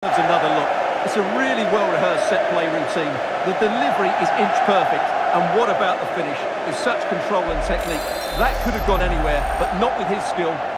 That's another look. It's a really well-rehearsed set play routine. The delivery is inch perfect. And what about the finish? With such control and technique, that could have gone anywhere, but not with his skill.